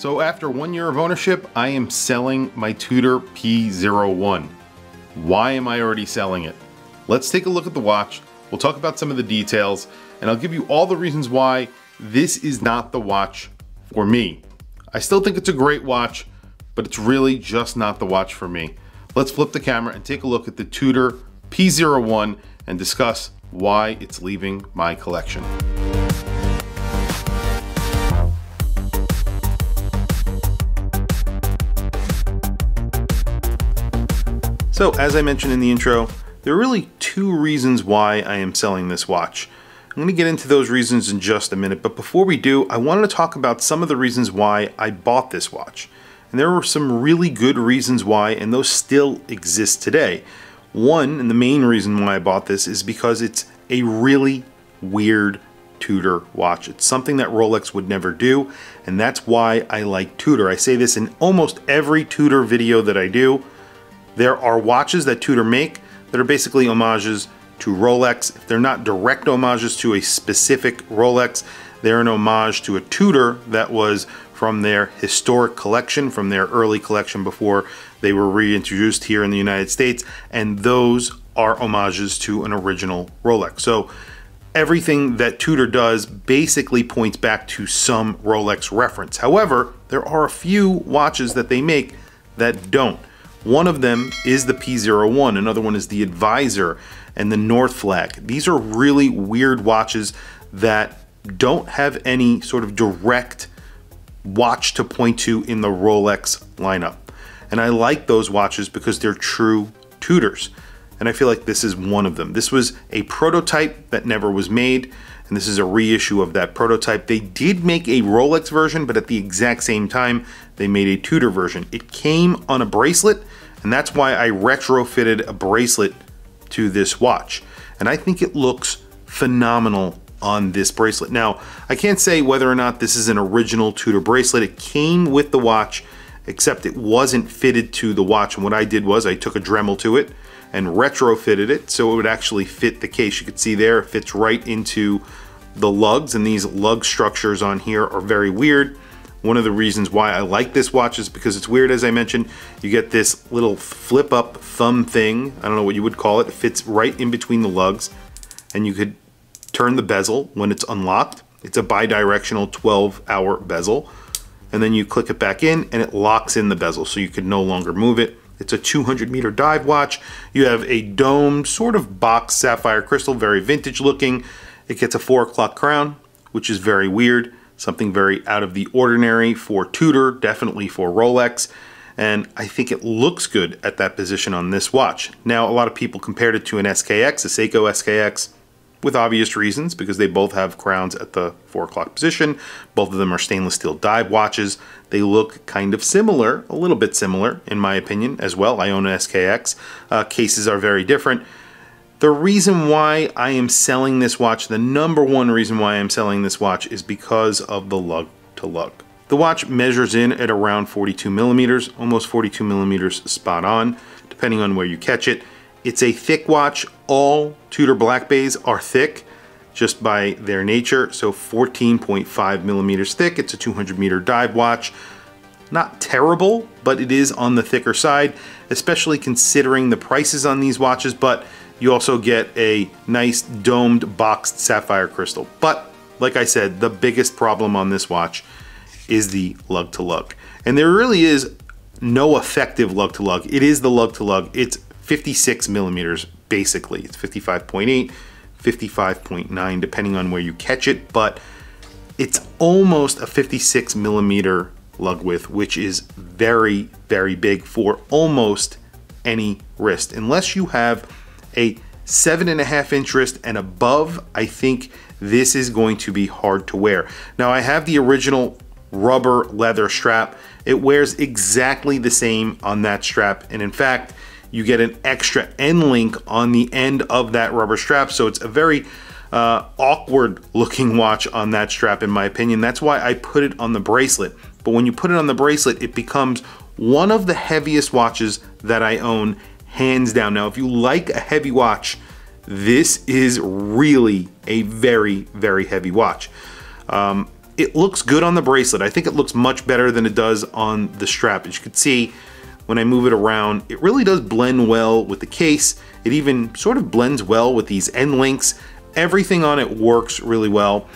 So after one year of ownership, I am selling my Tudor P01. Why am I already selling it? Let's take a look at the watch. We'll talk about some of the details and I'll give you all the reasons why this is not the watch for me. I still think it's a great watch, but it's really just not the watch for me. Let's flip the camera and take a look at the Tudor P01 and discuss why it's leaving my collection. So as I mentioned in the intro, there are really two reasons why I am selling this watch. I'm going to get into those reasons in just a minute, but before we do, I wanted to talk about some of the reasons why I bought this watch. And there were some really good reasons why, and those still exist today. One, and the main reason why I bought this is because it's a really weird Tudor watch. It's something that Rolex would never do, and that's why I like Tudor. I say this in almost every Tudor video that I do. There are watches that Tudor make that are basically homages to Rolex. If they're not direct homages to a specific Rolex, they're an homage to a Tudor that was from their historic collection, from their early collection before they were reintroduced here in the United States, and those are homages to an original Rolex. So everything that Tudor does basically points back to some Rolex reference. However, there are a few watches that they make that don't. One of them is the P01, another one is the Advisor and the North Flag. These are really weird watches that don't have any sort of direct watch to point to in the Rolex lineup. And I like those watches because they're true Tudors. And I feel like this is one of them. This was a prototype that never was made, and this is a reissue of that prototype. They did make a Rolex version, but at the exact same time, they made a Tudor version. It came on a bracelet, and that's why I retrofitted a bracelet to this watch. And I think it looks phenomenal on this bracelet. Now, I can't say whether or not this is an original Tudor bracelet. It came with the watch, except it wasn't fitted to the watch. And what I did was I took a Dremel to it and retrofitted it so it would actually fit the case. You could see there, it fits right into the lugs, and these lug structures on here are very weird. One of the reasons why I like this watch is because it's weird, as I mentioned. You get this little flip up thumb thing. I don't know what you would call it. It fits right in between the lugs. And you could turn the bezel when it's unlocked. It's a bi-directional 12 hour bezel. And then you click it back in and it locks in the bezel so you can no longer move it. It's a 200 meter dive watch. You have a domed sort of box sapphire crystal, very vintage looking. It gets a four o'clock crown, which is very weird something very out of the ordinary for Tudor, definitely for Rolex, and I think it looks good at that position on this watch. Now, a lot of people compared it to an SKX, a Seiko SKX, with obvious reasons because they both have crowns at the 4 o'clock position. Both of them are stainless steel dive watches. They look kind of similar, a little bit similar in my opinion as well. I own an SKX. Uh, cases are very different. The reason why I am selling this watch, the number one reason why I'm selling this watch is because of the lug to lug. The watch measures in at around 42 millimeters, almost 42 millimeters spot on, depending on where you catch it. It's a thick watch. All Tudor Black Bays are thick just by their nature. So 14.5 millimeters thick. It's a 200 meter dive watch. Not terrible, but it is on the thicker side, especially considering the prices on these watches. But you also get a nice domed boxed sapphire crystal. But like I said, the biggest problem on this watch is the lug to lug. And there really is no effective lug to lug. It is the lug to lug. It's 56 millimeters basically. It's 55.8, 55.9 depending on where you catch it, but it's almost a 56 millimeter lug width, which is very, very big for almost any wrist. Unless you have a seven and a half inch wrist and above, I think this is going to be hard to wear. Now I have the original rubber leather strap. It wears exactly the same on that strap. And in fact, you get an extra end link on the end of that rubber strap. So it's a very uh, awkward looking watch on that strap in my opinion. That's why I put it on the bracelet. But when you put it on the bracelet, it becomes one of the heaviest watches that I own hands down. Now, if you like a heavy watch, this is really a very, very heavy watch. Um, it looks good on the bracelet. I think it looks much better than it does on the strap. As you can see, when I move it around, it really does blend well with the case. It even sort of blends well with these end links. Everything on it works really well.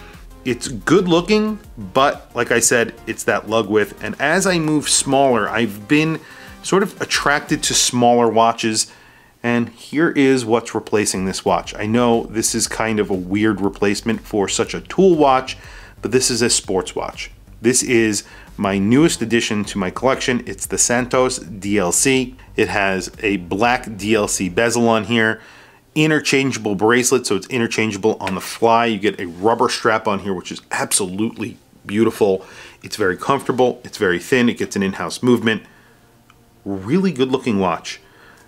It's good looking, but like I said, it's that lug width. And as I move smaller, I've been sort of attracted to smaller watches. And here is what's replacing this watch. I know this is kind of a weird replacement for such a tool watch, but this is a sports watch. This is my newest addition to my collection. It's the Santos DLC. It has a black DLC bezel on here, interchangeable bracelet, so it's interchangeable on the fly. You get a rubber strap on here, which is absolutely beautiful. It's very comfortable, it's very thin, it gets an in-house movement. Really good looking watch.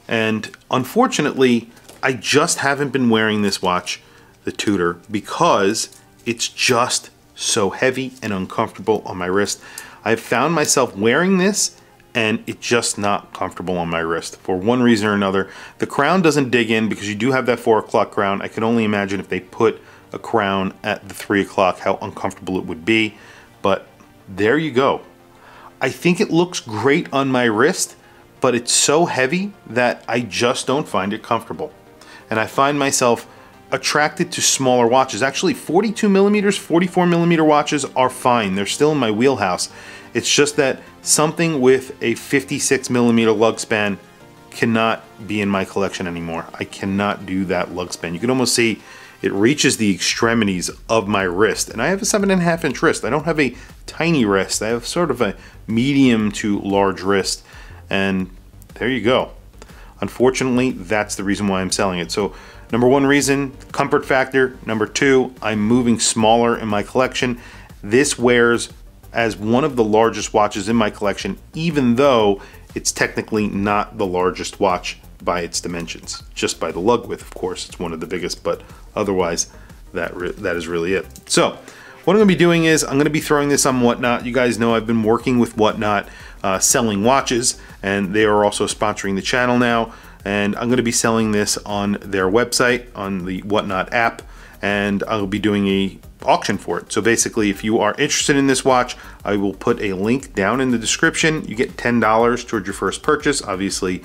And unfortunately, I just haven't been wearing this watch, the Tudor, because it's just so heavy and uncomfortable on my wrist. I've found myself wearing this and it's just not comfortable on my wrist for one reason or another. The crown doesn't dig in because you do have that four o'clock crown. I can only imagine if they put a crown at the three o'clock, how uncomfortable it would be. But there you go. I think it looks great on my wrist, but it's so heavy that I just don't find it comfortable. And I find myself attracted to smaller watches. Actually, 42 millimeters, 44 millimeter watches are fine. They're still in my wheelhouse. It's just that something with a 56 millimeter lug span cannot be in my collection anymore. I cannot do that lug span. You can almost see it reaches the extremities of my wrist. And I have a seven and a half inch wrist. I don't have a tiny wrist. I have sort of a medium to large wrist. And there you go. Unfortunately, that's the reason why I'm selling it. So Number one reason, comfort factor. Number two, I'm moving smaller in my collection. This wears as one of the largest watches in my collection, even though it's technically not the largest watch by its dimensions. Just by the lug width, of course, it's one of the biggest, but otherwise, that, that is really it. So, what I'm gonna be doing is I'm gonna be throwing this on Whatnot. You guys know I've been working with Whatnot uh, selling watches, and they are also sponsoring the channel now and I'm going to be selling this on their website on the Whatnot app and I'll be doing a auction for it. So basically if you are interested in this watch, I will put a link down in the description. You get $10 towards your first purchase. Obviously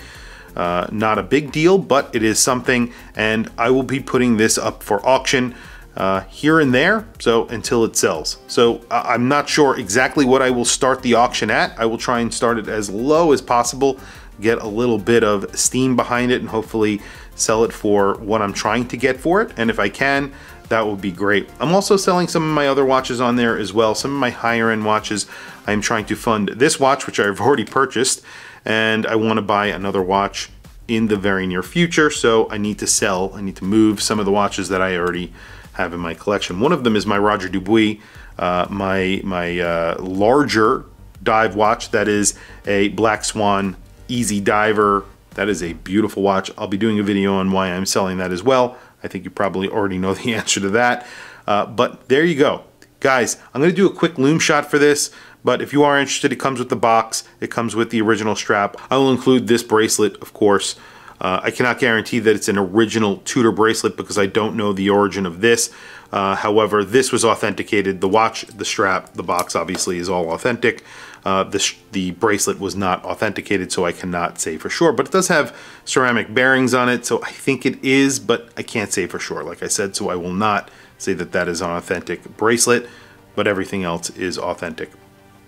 uh, not a big deal, but it is something and I will be putting this up for auction uh, here and there, so until it sells. So I'm not sure exactly what I will start the auction at. I will try and start it as low as possible get a little bit of steam behind it and hopefully sell it for what I'm trying to get for it. And if I can, that would be great. I'm also selling some of my other watches on there as well. Some of my higher end watches. I'm trying to fund this watch, which I've already purchased, and I want to buy another watch in the very near future. So I need to sell, I need to move some of the watches that I already have in my collection. One of them is my Roger Dubuis, uh, my, my uh, larger dive watch that is a Black Swan Easy Diver. That is a beautiful watch. I'll be doing a video on why I'm selling that as well. I think you probably already know the answer to that. Uh, but there you go. Guys, I'm going to do a quick loom shot for this, but if you are interested, it comes with the box. It comes with the original strap. I will include this bracelet, of course. Uh, I cannot guarantee that it's an original Tudor bracelet because I don't know the origin of this. Uh, however, this was authenticated. The watch, the strap, the box obviously is all authentic. Uh, the, the bracelet was not authenticated, so I cannot say for sure. But it does have ceramic bearings on it, so I think it is, but I can't say for sure, like I said, so I will not say that that is an authentic bracelet, but everything else is authentic.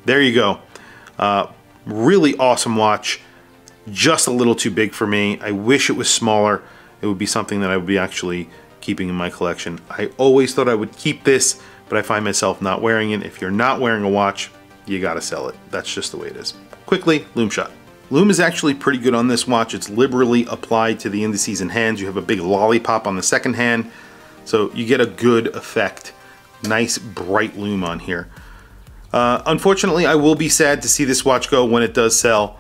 There you go. Uh, really awesome watch. Just a little too big for me. I wish it was smaller. It would be something that I would be actually keeping in my collection. I always thought I would keep this, but I find myself not wearing it. If you're not wearing a watch, you gotta sell it. That's just the way it is. Quickly, lume shot. Lume is actually pretty good on this watch. It's liberally applied to the indices and hands. You have a big lollipop on the second hand, so you get a good effect. Nice bright lume on here. Uh, unfortunately, I will be sad to see this watch go when it does sell.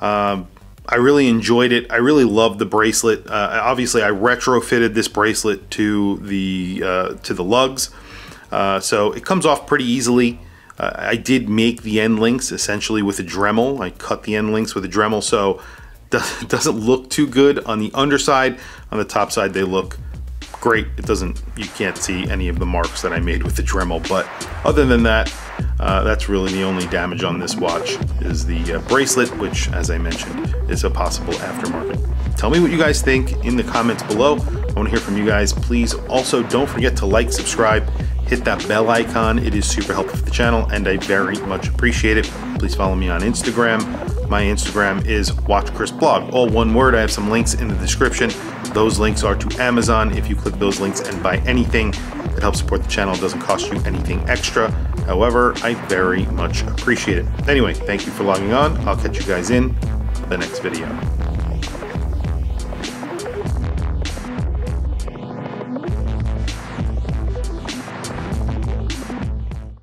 Um, I really enjoyed it. I really loved the bracelet. Uh, obviously, I retrofitted this bracelet to the uh, to the lugs, uh, so it comes off pretty easily. Uh, I did make the end links essentially with a Dremel. I cut the end links with a Dremel, so it doesn't look too good on the underside. On the top side, they look great. It doesn't, you can't see any of the marks that I made with the Dremel, but other than that, Uh, that's really the only damage on this watch is the uh, bracelet, which, as I mentioned, is a possible aftermarket. Tell me what you guys think in the comments below. I want to hear from you guys. Please also don't forget to like, subscribe, hit that bell icon. It is super helpful for the channel and I very much appreciate it. Please follow me on Instagram. My Instagram is WatchChrisBlog, all one word. I have some links in the description. Those links are to Amazon. If you click those links and buy anything, it helps support the channel. It doesn't cost you anything extra. However, I very much appreciate it. Anyway, thank you for logging on. I'll catch you guys in the next video.